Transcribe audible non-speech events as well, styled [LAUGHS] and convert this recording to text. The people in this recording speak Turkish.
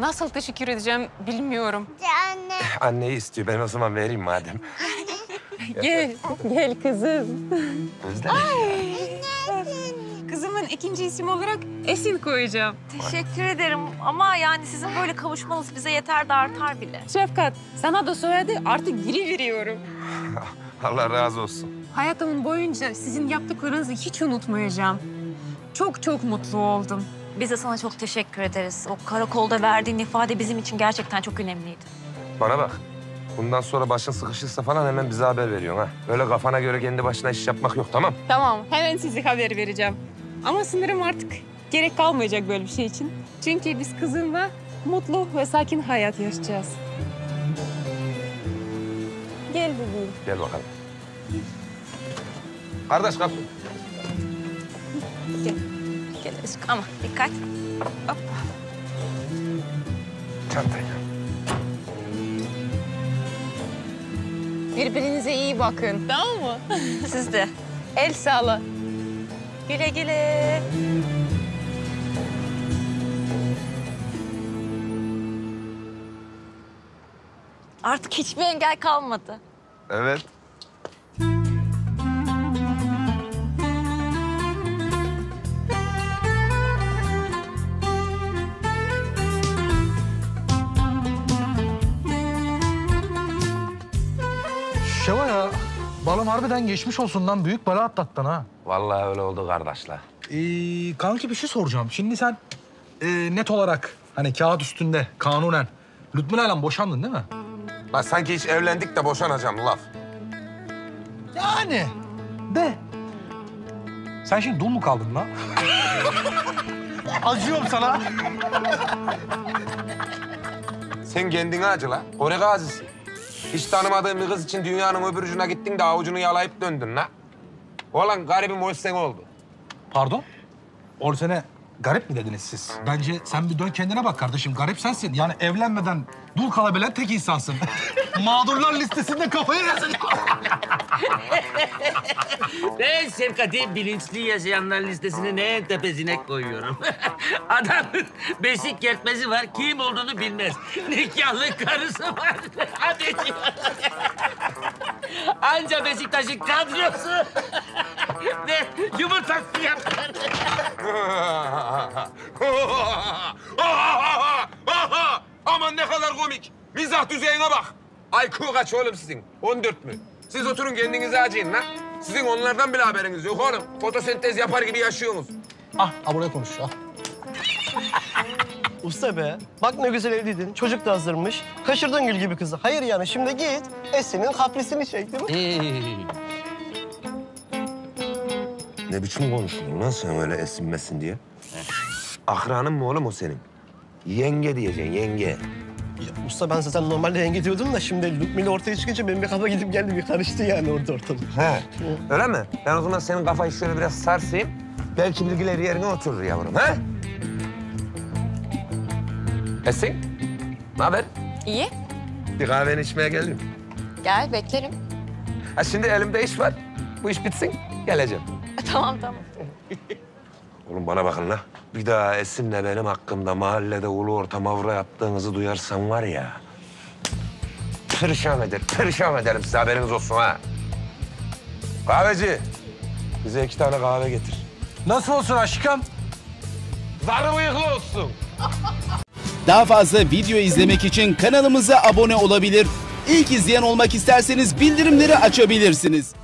nasıl teşekkür edeceğim bilmiyorum. Anne. Anneyi istiyor. Ben o zaman vereyim madem. [LAUGHS] Gel, gel kızım. Özlem. Kızımın ikinci isim olarak Esin koyacağım. Teşekkür ederim ama yani sizin böyle kavuşmanız bize yeter de artar bile. Şefkat, sana da soyadı artık geri veriyorum. [LAUGHS] Allah razı olsun. Hayatımın boyunca sizin yaptıklarınızı hiç unutmayacağım. Çok çok mutlu oldum. Biz de sana çok teşekkür ederiz. O karakolda verdiğin ifade bizim için gerçekten çok önemliydi. Bana bak. Bundan sonra başın sıkışırsa falan hemen bize haber veriyorsun ha. Böyle kafana göre kendi başına iş yapmak yok tamam? Tamam, hemen size haber vereceğim. Ama sanırım artık gerek kalmayacak böyle bir şey için. Çünkü biz kızımla mutlu ve sakin hayat yaşayacağız. Gel bebeğim. Gel bakalım. Kardeş kapı. Aşkım ama dikkat. Çantayla. Birbirinize iyi bakın. Tamam mı? [LAUGHS] Siz de. El sağla. Güle güle. Artık hiçbir engel kalmadı. Evet. Şeva ya, balım harbiden geçmiş olsun lan. Büyük bela atlattın ha. Vallahi öyle oldu kardeşler. Ee, kanki bir şey soracağım. Şimdi sen e, net olarak hani kağıt üstünde kanunen Lütmülay'la boşandın değil mi? Lan sanki hiç evlendik de boşanacağım laf. Yani. De. Sen şimdi dul mu kaldın lan? [LAUGHS] Acıyorum sana. Sen kendine acı la. Kore gazisi. Hiç tanımadığın bir kız için dünyanın öbür ucuna gittin de avucunu yalayıp döndün la. Olan garibim o sen oldu. Pardon? O sene garip mi dediniz siz? Bence sen bir dön kendine bak kardeşim. Garip sensin. Yani evlenmeden dul kalabilen tek insansın. [LAUGHS] Mağdurlar listesinde kafayı yersin. [LAUGHS] Ben Şefkat'i bilinçli yaşayanlar listesinin en tepesine koyuyorum. [LAUGHS] Adamın beşik kertmesi var, kim olduğunu bilmez. Nikahlı karısı var. [LAUGHS] Hadi. Anca Beşiktaş'ın kadrosu [LAUGHS] ve yumurtası yapar. Aman ne kadar komik. Mizah düzeyine bak. IQ kaç oğlum sizin? 14 mü? Siz oturun kendinize acıyın lan. Sizin onlardan bile haberiniz yok oğlum. Fotosentez yapar gibi yaşıyorsunuz. ah, ha buraya konuş. Ah. Usta be. Bak ne güzel evliydin. Çocuk da hazırmış. Kaşırdın gül gibi kızı. Hayır yani şimdi git. Esin'in kaprisini çek değil mi? Ne biçim konuşuyorsun lan sen öyle esinmesin diye? Akranın mı oğlum o senin? Yenge diyeceksin, yenge. Ya, usta ben zaten normalde yenge diyordum da şimdi Lukmili ortaya çıkınca benim bir kafa gidip geldi bir karıştı yani orada ortalık. He, öyle mi? Ben o zaman senin kafayı şöyle biraz sarsayım. Belki bilgiler yerine oturur yavrum, ha? Esin, ne haber? İyi. Bir kahveni içmeye geldim. Gel, beklerim. Ha şimdi elimde iş var. Bu iş bitsin, geleceğim. Tamam tamam. Oğlum bana bakın la. Bir daha Esin'le benim hakkımda mahallede ulu orta mavra yaptığınızı duyarsam var ya... ...perişan eder, perişan ederim size haberiniz olsun ha. Kahveci, bize iki tane kahve getir. Nasıl olsun aşkım? Zarı bıyıklı olsun. Daha fazla video izlemek için kanalımıza abone olabilir. İlk izleyen olmak isterseniz bildirimleri açabilirsiniz.